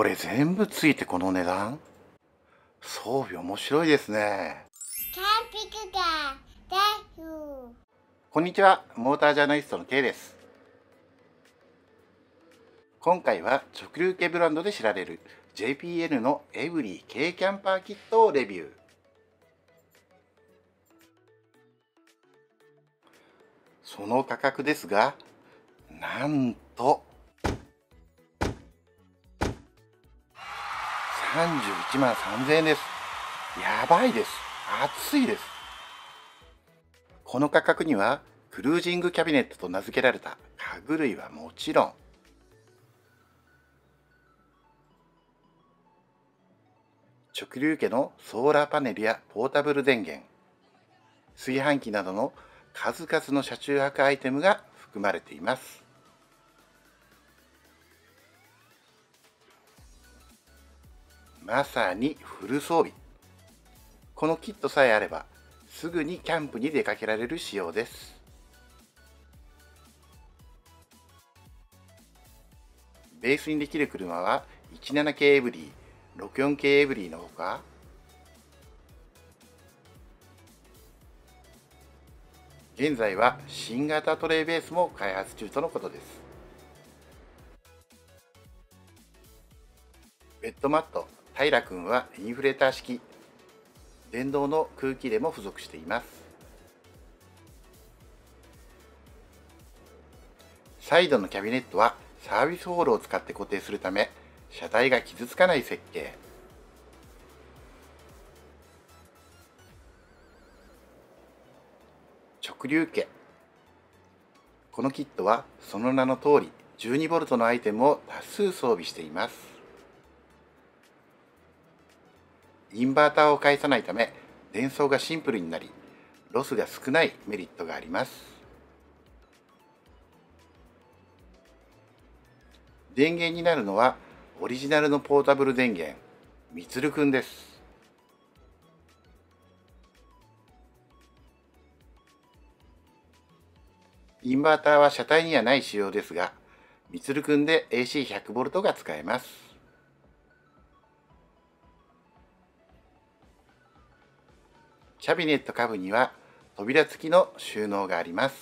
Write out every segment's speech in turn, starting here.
これ全部ついてこの値段？装備面白いですね。キャンピングカーですこんにちは。モータージャーナリストの K です。今回は直流系ブランドで知られる JPN のエブリー K キャンパーキットをレビュー。その価格ですがなんと31万3000円です。やばいです。熱いです。この価格にはクルージングキャビネットと名付けられた家具類はもちろん。直流家のソーラーパネルやポータブル電源。炊飯器などの数々の車中泊アイテムが含まれています。まさにフル装備。このキットさえあればすぐにキャンプに出かけられる仕様です。ベースにできる車は 17K エブリー 64K エブリーのほか現在は新型トレイベースも開発中とのことです。ベッドマット平君はインフレーター式電動の空気入れも付属しています。サイドのキャビネットはサービスホールを使って固定するため車体が傷つかない設計。直流家。このキットはその名の通り 12V のアイテムを多数装備しています。インバーターを介さないため電装がシンプルになりロスが少ないメリットがあります。電源になるのはオリジナルのポータブル電源みつるくんです。インバーターは車体にはない仕様ですがみつるくんで AC100V が使えます。キャビネット下部には扉付きの収納があります。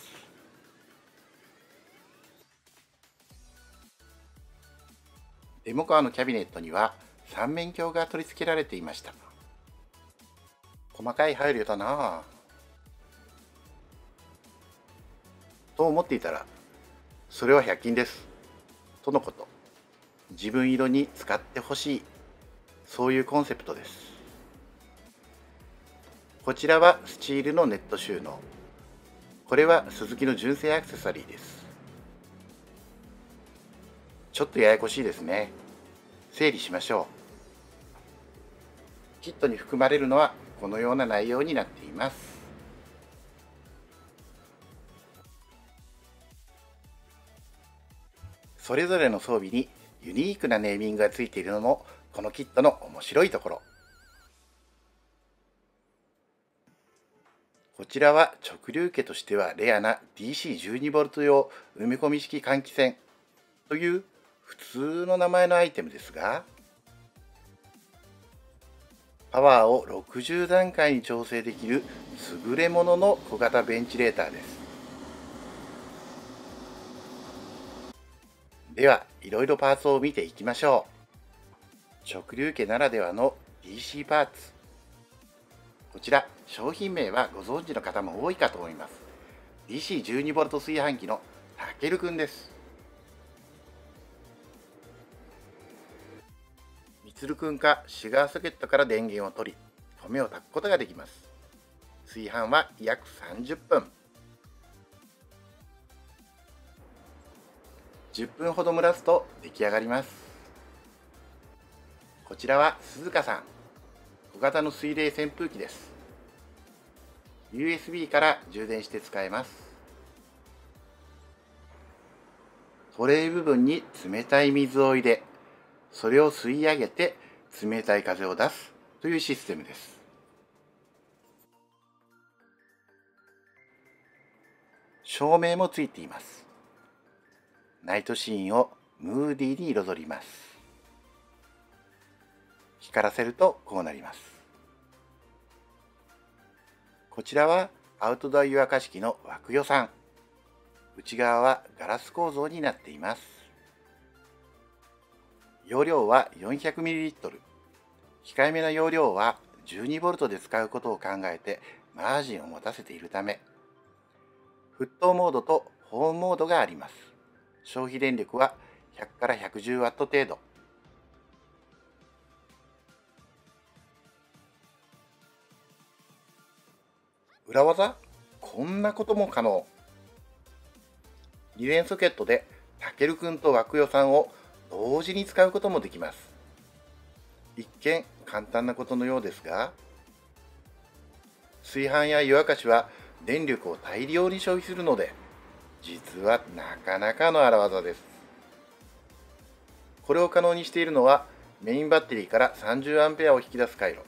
デモカーのキャビネットには三面鏡が取り付けられていました。細かい配慮だなと思っていたらそれは100均です。とのこと。自分色に使ってほしい。そういうコンセプトです。こちらはスチールのネット収納。これはスズキの純正アクセサリーです。ちょっとややこしいですね。整理しましょう。キットに含まれるのはこのような内容になっています。それぞれの装備にユニークなネーミングがついているのもこのキットの面白いところ。ちらは直流家としてはレアな DC12V 用埋め込み式換気扇という普通の名前のアイテムですがパワーを60段階に調整できる優れものの小型ベンチレーターです。ではいろいろパーツを見ていきましょう。直流家ならではの DC パーツ。こちら商品名はご存知の方も多いかと思います。DC12V 炊飯器のたけるくんです。みつるくんかシュガーソケットから電源を取り米を炊くことができます。炊飯は約30分。10分ほど蒸らすと出来上がります。こちらは鈴鹿さん。小型の水冷扇風機です。USB から充電して使えます。トレイ部分に冷たい水を入れそれを吸い上げて冷たい風を出すというシステムです。照明もついています。ナイトシーンをムーディーに彩ります。光らせるとこうなります。こちらはアウトドア湯沸かし器の枠予算内側はガラス構造になっています。容量は 400ml 控えめな容量は 12V で使うことを考えてマージンを持たせているため。沸騰モードと保温モードがあります。消費電力は100から 110W 程度。裏技？こんなことも可能。2連ソケットでたけるくんと枠予算を同時に使うこともできます。一見簡単なことのようですが炊飯や湯沸かしは電力を大量に消費するので実はなかなかの荒技です。これを可能にしているのはメインバッテリーから 30A を引き出す回路。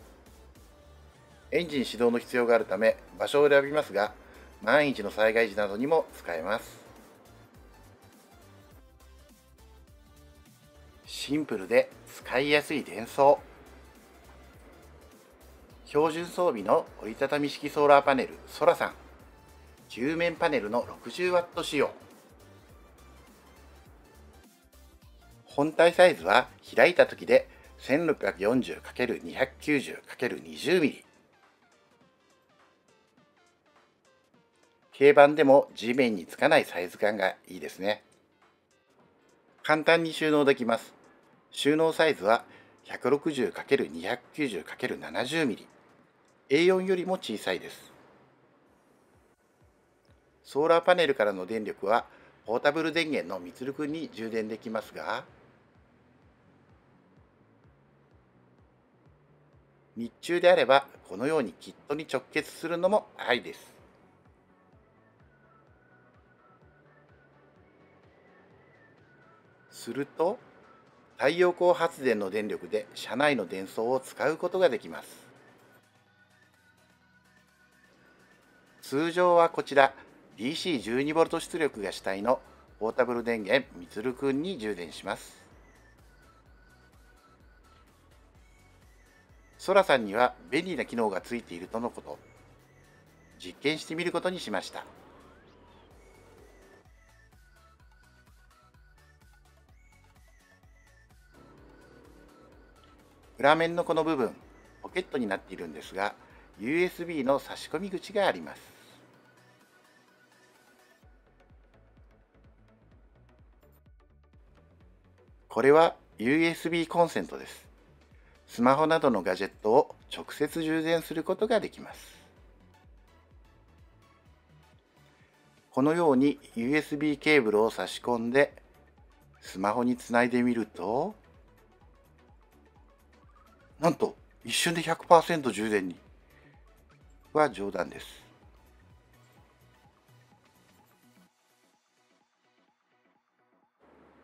エンジン始動の必要があるため場所を選びますが万一の災害時などにも使えます。シンプルで使いやすい電装。標準装備の折りたたみ式ソーラーパネルソラさん。球面パネルの 60W 仕様。本体サイズは開いた時で 1640×290×20mm 軽バンでも地面につかないサイズ感がいいですね。簡単に収納できます。収納サイズは 160×290×70mm A4 よりも小さいです。ソーラーパネルからの電力はポータブル電源のみつるくんに充電できますが日中であればこのようにキットに直結するのもありです。すると太陽光発電の電力で車内の電装を使うことができます。通常はこちら DC12V 出力が主体のポータブル電源みつるくんに充電します。ソラさんには便利な機能がついているとのこと。実験してみることにしました。裏面のこの部分ポケットになっているんですが USB の差し込み口があります。これは USB コンセントです。スマホなどのガジェットを直接充電することができます。このように USB ケーブルを差し込んでスマホにつないでみるとなんと一瞬で100%充電には冗談です。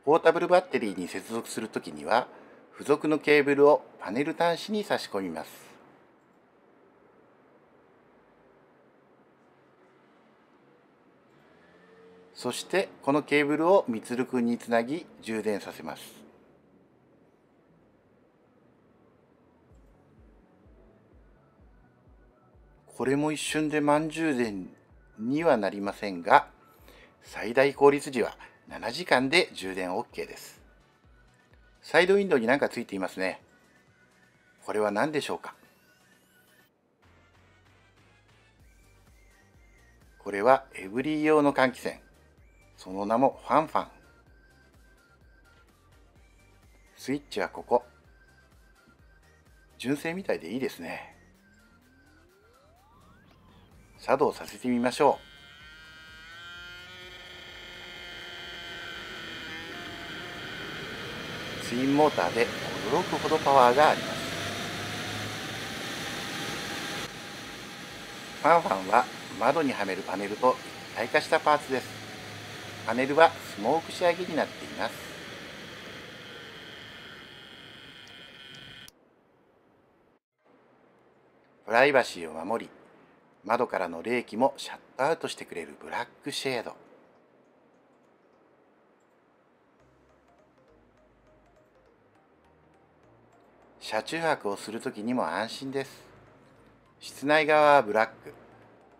ポータブルバッテリーに接続するときには付属のケーブルをパネル端子に差し込みます。そしてこのケーブルをみつるくんにつなぎ充電させます。これも一瞬で満充電にはなりませんが最大効率時は7時間で充電 OK です。サイドウィンドウに何かついていますね。これは何でしょうか？これはエブリー用の換気扇。その名もファンファン。スイッチはここ。純正みたいでいいですね。作動させてみましょう。ツインモーターで驚くほどパワーがあります。ファンファンは窓にはめるパネルと一体化したパーツです。パネルはスモーク仕上げになっています。プライバシーを守り窓からの冷気もシャットアウトしてくれるブラックシェード。車中泊をするときにも安心です。室内側はブラック。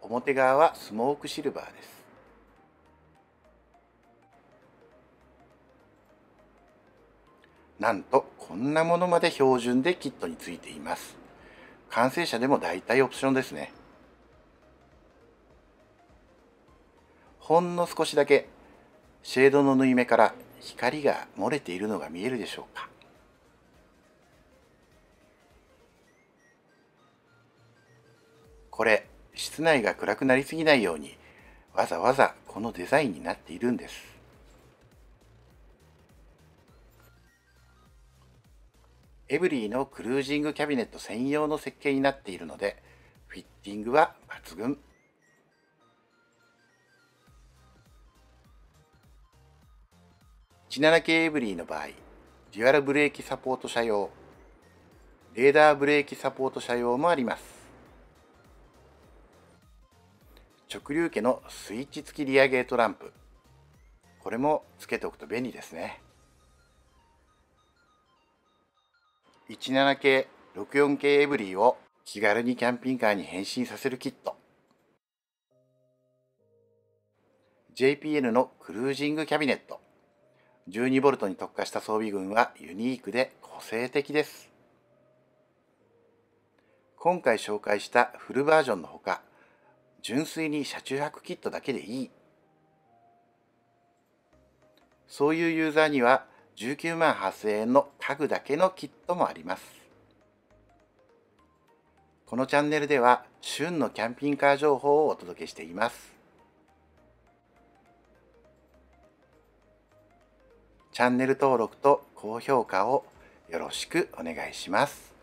表側はスモークシルバーです。なんとこんなものまで標準でキットについています。完成車でも大体オプションですね。ほんの少しだけシェードの縫い目から光が漏れているのが見えるでしょうか？これ室内が暗くなりすぎないようにわざわざこのデザインになっているんです。エブリーのクルージングキャビネット専用の設計になっているのでフィッティングは抜群。17系エブリーの場合デュアルブレーキサポート車用レーダーブレーキサポート車用もあります。直流家のスイッチ付きリアゲートランプ。これもつけておくと便利ですね。17系64系エブリーを気軽にキャンピングカーに変身させるキット。JPN のクルージングキャビネット。12V に特化した装備群はユニークで個性的です。今回紹介したフルバージョンのほか純粋に車中泊キットだけでいい。そういうユーザーには19万8000円の家具だけのキットもあります。このチャンネルでは旬のキャンピングカー情報をお届けしています。チャンネル登録と高評価をよろしくお願いします。